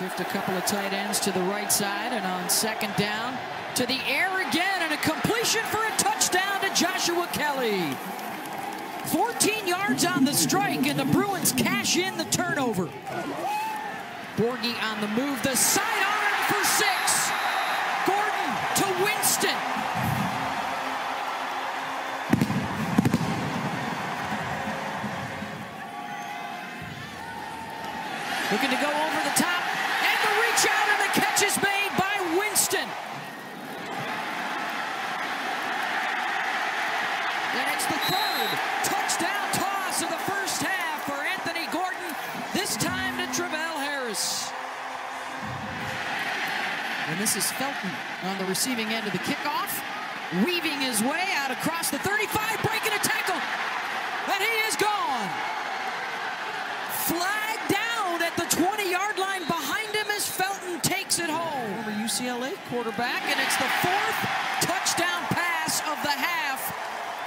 Shift a couple of tight ends to the right side, and on second down, to the air again, and a completion for a touchdown to Joshua Kelly. 14 yards on the strike, and the Bruins cash in the turnover. Borghi on the move, the sidearm for six. Gordon to Winston. Looking to go over the top, and the reach out, and the catch is made by Winston. And it's the third touchdown toss of the first half for Anthony Gordon, this time to Travell Harris. And this is Felton on the receiving end of the kickoff, weaving his way out across the 35, breaking a tackle, and he is gone. Flag down at the 20-yard line behind him as Felton takes it home. Former UCLA quarterback, and it's the fourth touchdown pass of the half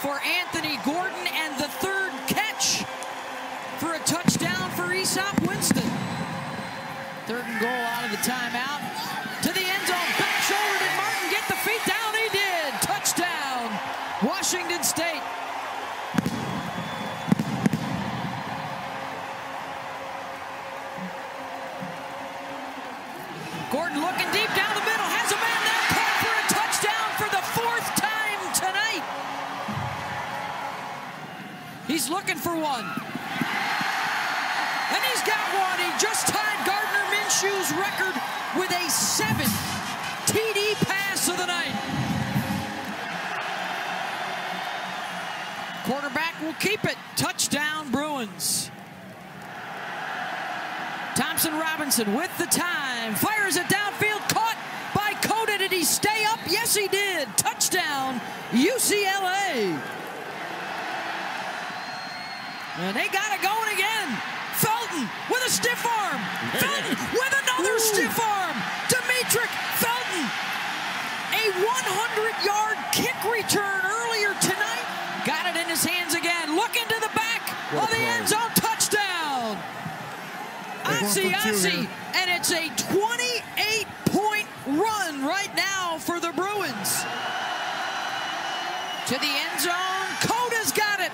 for Anthony Gordon and the third catch for a touchdown for Easop Winston. Third and goal out of the timeout. To the end zone, back shoulder, did Martin get the feet down? He did. Touchdown, Washington State. Gordon looking deep down He's looking for one. And he's got one. He just tied Gardner Minshew's record with a seven TD pass of the night. Quarterback will keep it. Touchdown, Bruins. Thompson Robinson with the time. Fires it downfield. Caught by Cota. Did he stay up? Yes, he did. Touchdown, UCLA. And they got it going again. Felton with a stiff arm. Felton with another stiff arm. Demetric Felton. A 100-yard kick return earlier tonight. Got it in his hands again. Look into the back What of the play. end zone. Touchdown. Ossie, One for two Ossie. here. And it's a 28-point run right now for the Bruins. To the end zone. Cota's got it.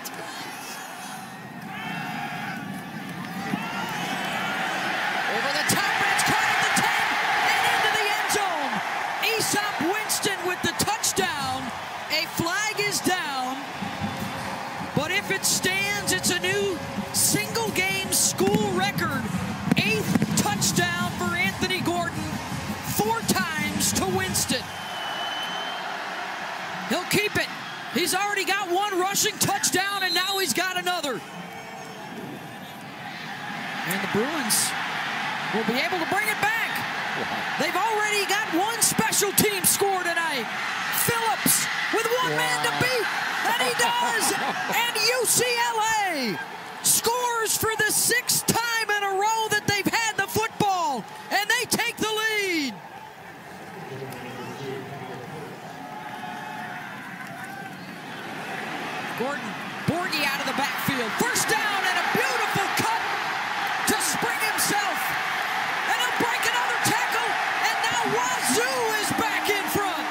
Over the top, and it's caught at the 10 and into the end zone. Easop Winston with the touchdown. A flag is down. But if it stands, it's a new single game school record. Eighth touchdown for Anthony Gordon, four times to Winston. He'll keep it. He's already got one rushing touchdown, and now he's got another. And the Bruins will be able to bring it back. They've already got one special team score tonight. Phillips with one man to beat, and he does. and UCLA scores for the sixth time in a row that they've had the football, and they take the lead. Gordon, Borghi out of the backfield. First down and a beautiful cut to spring himself. And he'll break another tackle. And now Wazoo is back in front.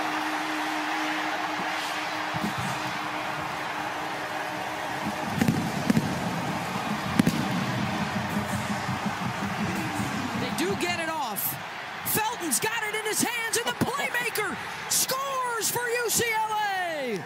They do get it off. Felton's got it in his hands, and the playmaker scores for UCLA.